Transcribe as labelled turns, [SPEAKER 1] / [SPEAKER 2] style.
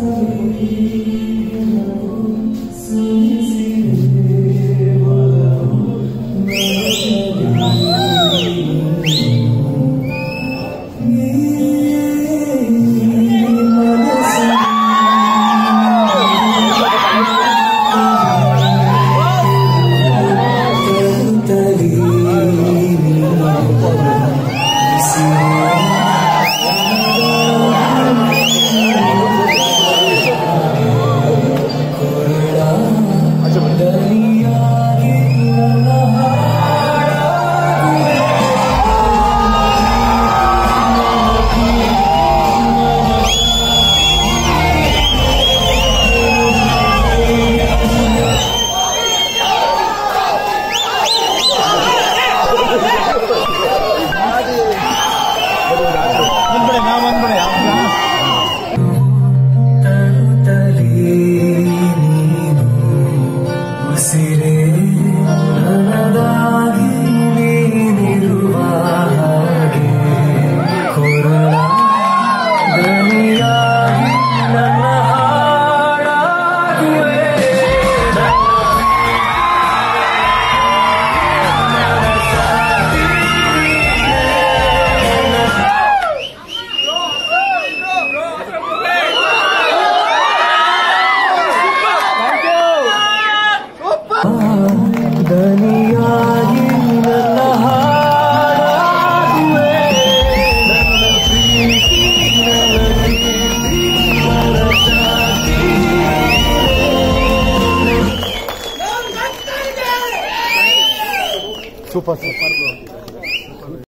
[SPEAKER 1] You. রে Super, chupa.